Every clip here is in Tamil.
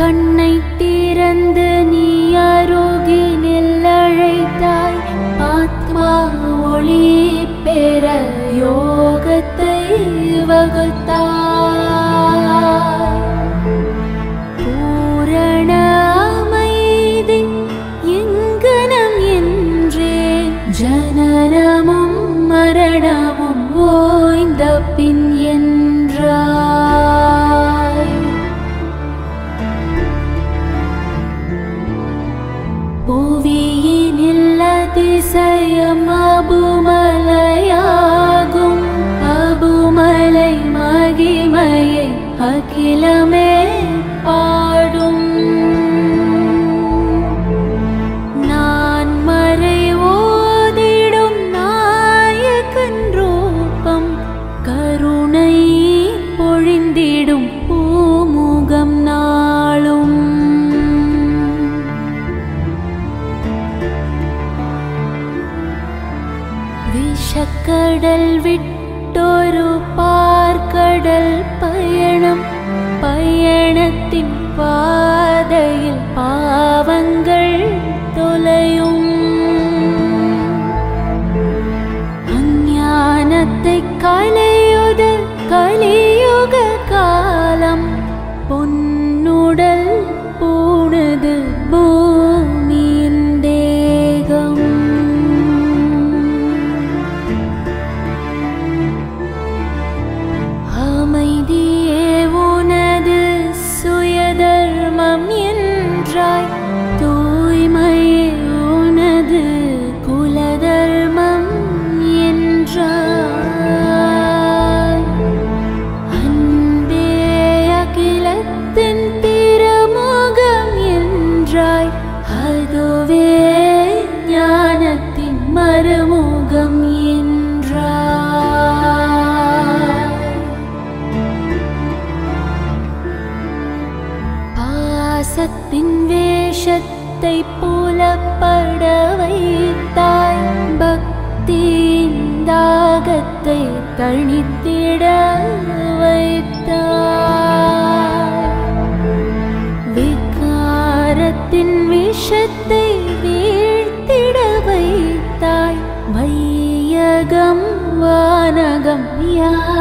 கண்ணை திறந்து நீ அருகினில் அழைத்தாய். ஆத்மா ஒளி பெற யோகத்தை வகுத்தாய். பூரண அமைதி எங்கனம் என்றே ஜனனமும் மரணமும் ஓய்ந்த பின் என் 呀。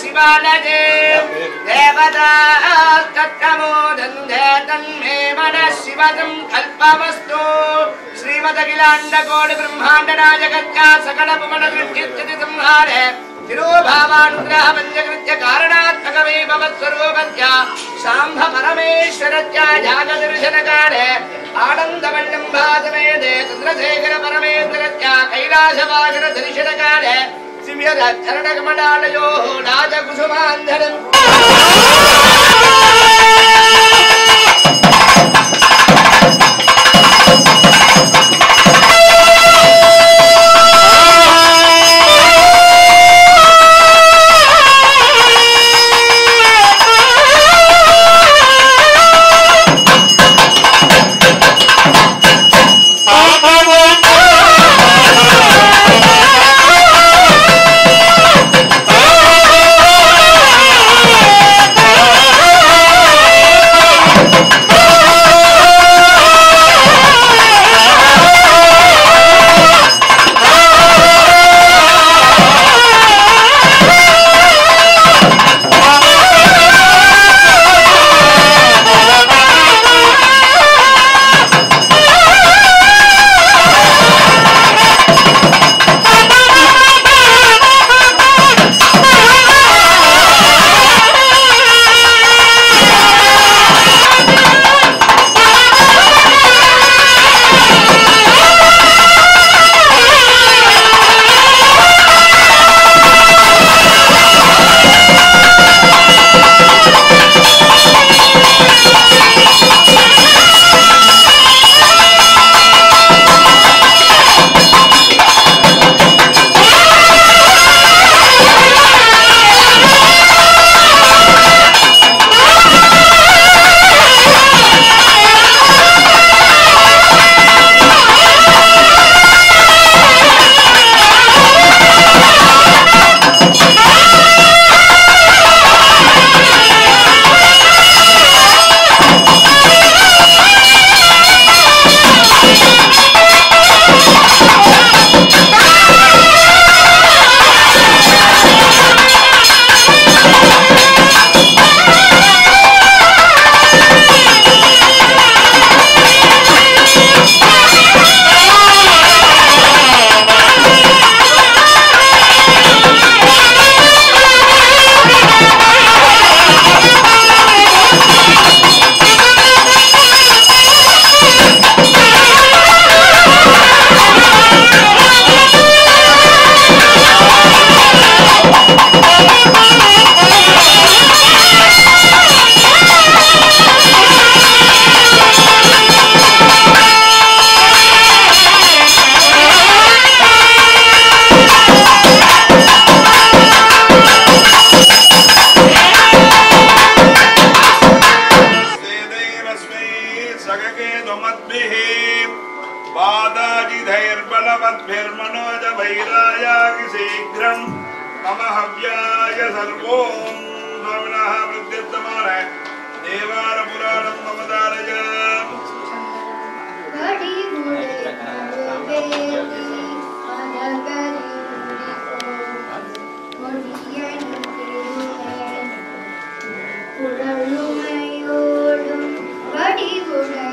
शिवालये देवता तत्कमोदन्धे तन्मे मनः शिवदं कल्पवस्तु। श्रीमदखिलाण्डकोटि ब्रह्माण्डराजगत्या सकलभुवनकृत्यति संहारे तिरोभावानुग्रहपञ्चकृत्य कारणात्मकमे भवत्स्वरूपत्या साम्भ परमेश्वरत्या जागदर्शनकाले आनन्दमण्डम्भासमेदे चन्द्रशेखर परमेन्द्रत्या कैलासवाहनदर्शनकाले दर्शनकाले शिव्यद Hare Guru.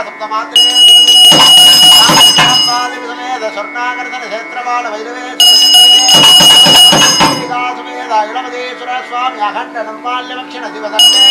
సప్తమాత్రే స్వర్ణాకర్షణ క్షేత్రవాళ వైరవేశ్వర స్వామి అఖండ నిర్మాల్యవక్షణ దివదండే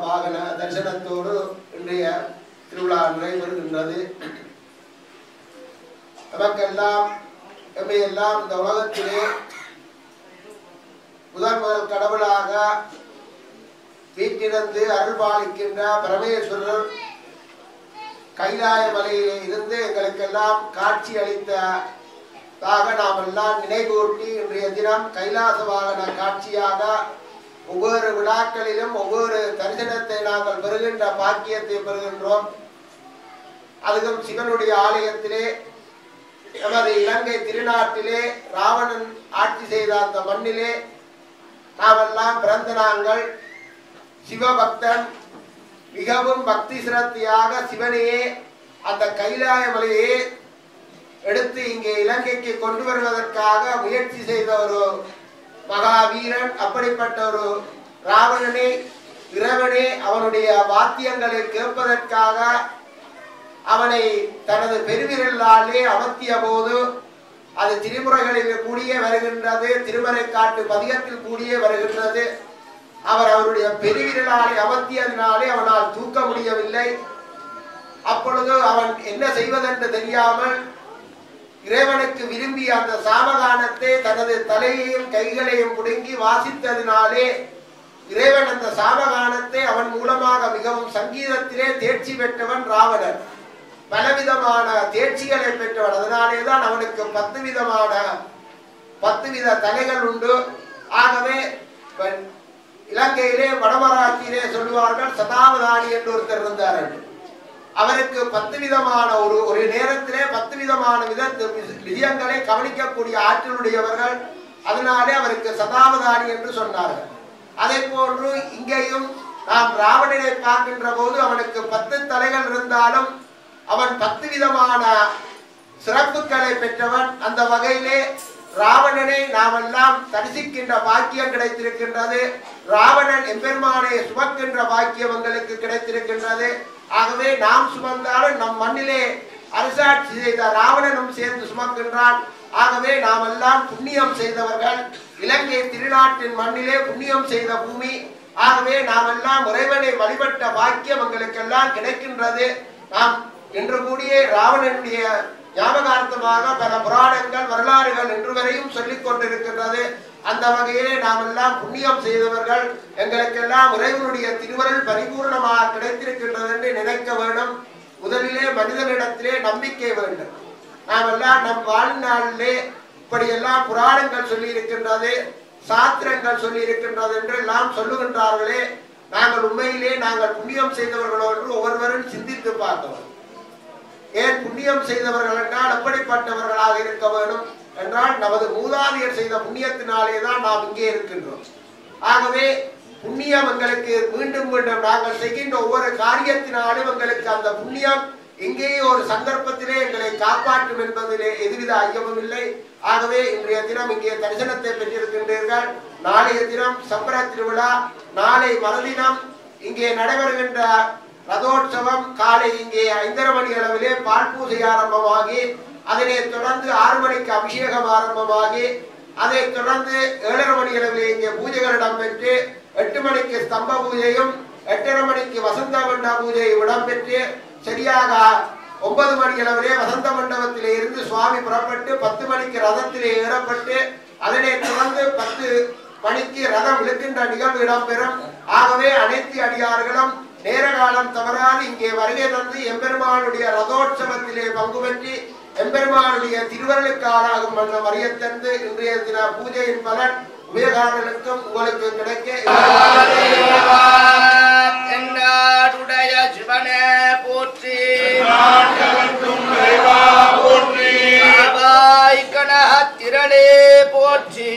வாகன தரிசனத்தோடு இன்றைய திருவிழா நிறைவேறுகின்றது நமக்கெல்லாம் எம்மையெல்லாம் இந்த உலகத்திலே முதல் முதல் கடவுளாக வீட்டிலிருந்து அருள்பாலிக்கின்ற பரமேஸ்வரர் கைலாய மலையிலே இருந்து எங்களுக்கெல்லாம் காட்சி அளித்ததாக நாம் எல்லாம் நினைவூட்டி இன்றைய தினம் கைலாச வாகன காட்சியாக ஒவ்வொரு விழாக்களிலும் ஒவ்வொரு தரிசனத்தை நாங்கள் பெறுகின்ற பாக்கியத்தை பெறுகின்றோம். அதுவும் சிவனுடைய ஆலயத்திலே நமது இலங்கை திருநாட்டிலே ராவணன் ஆட்சி செய்த அந்த மண்ணிலே நாமெல்லாம் பிறந்த நாங்கள். சிவபக்தன் மிகவும் பக்தி சிரத்தியாக சிவனையே அந்த கைலாய மலையே எடுத்து இங்கே இலங்கைக்கு கொண்டு வருவதற்காக முயற்சி செய்த ஒரு மகாவீரன் அப்படிப்பட்ட ஒரு ராவணனே இறைவனே அவனுடைய வாத்தியங்களை கேட்பதற்காக அவனை தனது பெருவிரலாலே அமர்த்திய போது அது திருமுறைகளில் கூடியே வருகின்றது திருமறை காட்டு பதிகத்தில் கூடியே வருகின்றது. அவர் அவருடைய பெருவிரலாலே அமர்த்தியதினாலே அவனால் தூக்க முடியவில்லை. அப்பொழுது அவன் என்ன செய்வதென்று தெரியாமல் இறைவனுக்கு விரும்பி அந்த சாமகானத்தை தனது தலையையும் கைகளையும் புடுங்கி வாசித்ததினாலே இறைவன் அந்த சாமகானத்தை அவன் மூலமாக மிகவும் சங்கீதத்திலே தேர்ச்சி பெற்றவன் ராவணன். பலவிதமான தேர்ச்சிகளை பெற்றவன். அதனாலே தான் அவனுக்கு பத்து விதமான பத்து வித தலைகள் உண்டு. ஆகவே இலங்கையிலே வடமராட்சியிலே சொல்லுவார்கள் சதாவதானி என்று ஒருத்தர் இருந்தார் என்று. அவருக்கு பத்து விதமான ஒரு ஒரு நேரத்திலே பத்து விதமான வித விஜயங்களை கவனிக்கக்கூடிய ஆற்றலுடையவர்கள். அதனாலே அவருக்கு சதாவதானி என்று சொன்னார்கள். அதே போன்று இங்கேயும் நாம் ராவணனை பார்க்கின்ற போது அவனுக்கு பத்து தலைகள் இருந்தாலும் அவன் பத்து விதமான சிறப்புகளை பெற்றவன். அந்த வகையிலே ராவணனை நாமெல்லாம் தரிசிக்கின்ற பாக்கியம் கிடைத்திருக்கின்றது. ராவணன் எம்பெருமானை சுமக்கின்ற பாக்கியம் எங்களுக்கு கிடைத்திருக்கின்றது. ஆகவே நாம் சுமந்தாலும் நம் மண்ணிலே அரசாட்சி செய்த ராவணனும் சேர்ந்து சுமக்கின்றான். ஆகவே நாம் எல்லாம் புண்ணியம் செய்தவர்கள். இலங்கை திருநாட்டின் மண்ணிலே புண்ணியம் செய்த பூமி. ஆகவே நாம் எல்லாம் இறைவனை வழிபட்ட பாக்கியம் எங்களுக்கெல்லாம் கிடைக்கின்றது. நாம் இன்று கூடிய ராவணனுடைய ஞாபகார்த்தமாக பல புராணங்கள் வரலாறுகள் இன்று வரையும் சொல்லிக் கொண்டிருக்கின்றது. அந்த வகையிலே நாம் எல்லாம் புண்ணியம் செய்தவர்கள் எங்களுக்கெல்லாம் இறைவனுடைய திருவருள் பரிபூர்ணமாக கிடைத்திருக்கின்றது என்று நினைக்க வேண்டும். முதலிலே மனிதனிடத்திலே நம்பிக்கை வேண்டும். நாம் எல்லாம் நம் வாழ்நாளிலே இப்படியெல்லாம் புராணங்கள் சொல்லி இருக்கின்றது சாத்திரங்கள் சொல்லி இருக்கின்றது என்று எல்லாம் சொல்லுகின்றார்களே. நாங்கள் உண்மையிலே நாங்கள் புண்ணியம் செய்தவர்களோ என்று ஒவ்வொருவரும் சிந்தித்து பார்த்தோம். ஏன் புண்ணியம் செய்தவர்கள் என்றால் எப்படிப்பட்டவர்களாக இருக்க வேண்டும் என்றால் நமது மூதாதையர் செய்த புண்ணியத்தினாலே தான் நாம் இங்கே இருக்கின்றோம். ஆகவே புண்ணியம் எங்களுக்கு மீண்டும் மீண்டும் நாங்கள் செய்கின்ற ஒவ்வொரு காரியத்தினாலும் எங்களுக்கு அந்த புண்ணியம் எங்கேயோ ஒரு சந்தர்ப்பத்திலே எங்களை காப்பாற்றும் என்பதிலே எதுவித ஐயமும் இல்லை. ஆகவே இன்றைய தினம் இங்கே தரிசனத்தை பெற்றிருக்கின்றீர்கள். நாளைய தினம் சம்பர திருவிழா நாளை மறுதினம் இங்கே நடைபெறுகின்ற ரதோற்சவம் காலை இங்கே ஐந்தரை மணி அளவிலே பால் பூஜை ஆரம்பமாகி அதனை தொடர்ந்து ஆறு மணிக்கு அபிஷேகம் ஆரம்பமாகி அதைத் தொடர்ந்து ஏழரை மணி அளவிலே இங்கே பூஜைகள் இடம்பெற்று எட்டு மணிக்கு ஸ்தம்ப பூஜையும் எட்டரை மணிக்கு வசந்த மண்டப பூஜையும் இடம்பெற்று சரியாக ஒன்பது மணி அளவிலே வசந்த மண்டபத்திலே இருந்து சுவாமி புறப்பட்டு பத்து மணிக்கு ரதத்திலே ஏறப்பட்டு அதனை தொடர்ந்து பத்து மணிக்கு ரதம் இழுக்கின்ற நிகழ்வு இடம்பெறும். ஆகவே அனைத்து அடியார்களும் நேர காலம் தவறாது இங்கே வருகை தந்து எம்பெருமானுடைய ரதோற்சவத்திலே பங்கு பெற்றி எம்பெருமானுடைய திருவருளுக்கு ஆளாகும் வண்ணம் அறியத்தந்து இன்றைய தின பூஜையின் பலன் உபயகாரர்களுக்கும் உங்களுக்கு கிடைக்க சிவனே போற்றி.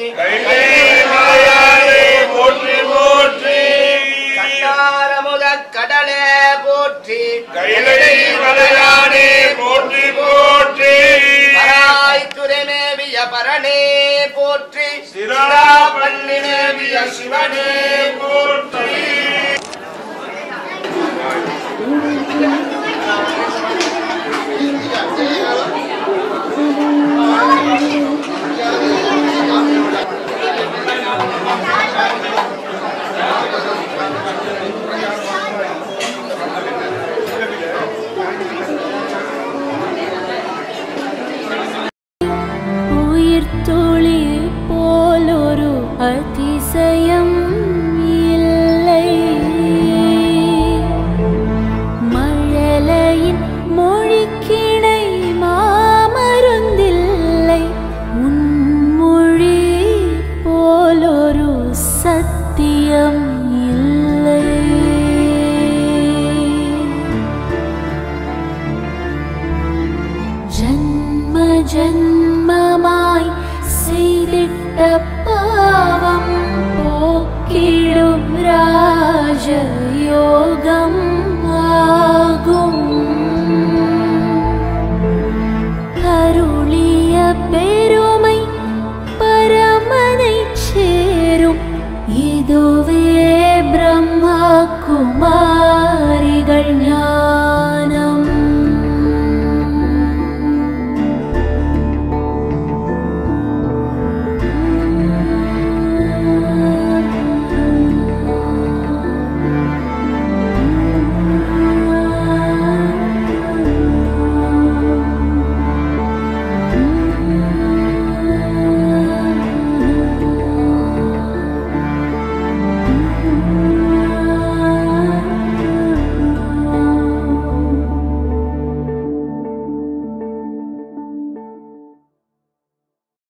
ஜன்மமாய் செய்திட்ட பாவம் போக்கிடும் ராஜயோகம் ஆ